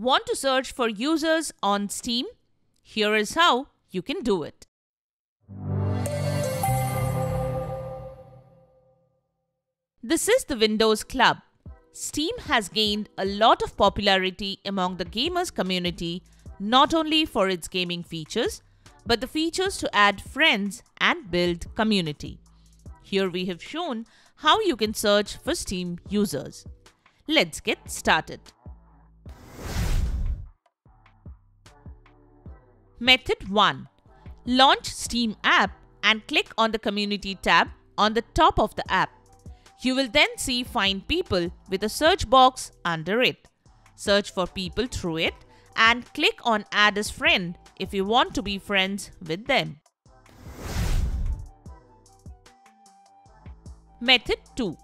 Want to search for users on Steam? Here is how you can do it. This is the Windows Club. Steam has gained a lot of popularity among the gamers community not only for its gaming features but the features to add friends and build community. Here we have shown how you can search for Steam users. Let's get started. Method 1. Launch Steam app and click on the Community tab on the top of the app. You will then see Find People with a search box under it. Search for people through it and click on Add as Friend if you want to be friends with them. Method 2.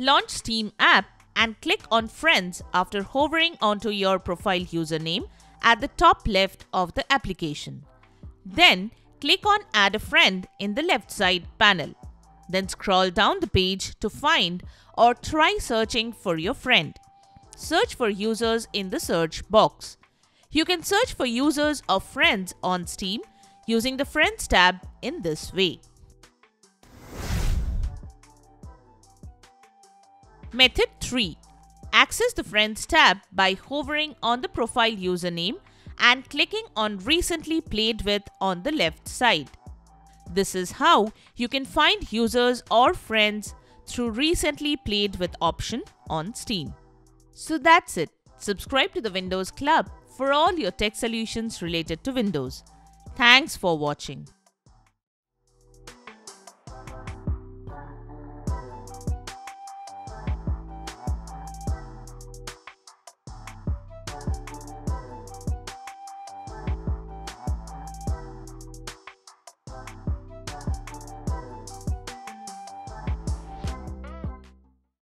Launch Steam app and click on Friends after hovering onto your profile username at the top left of the application. Then click on Add a Friend in the left side panel. Then scroll down the page to find or try searching for your friend. Search for users in the search box. You can search for users or friends on Steam using the Friends tab in this way. Method 3. Access the Friends tab by hovering on the profile username and clicking on Recently Played With on the left side. This is how you can find users or friends through Recently Played With option on Steam. So that's it. Subscribe to the Windows Club for all your tech solutions related to Windows. Thanks for watching.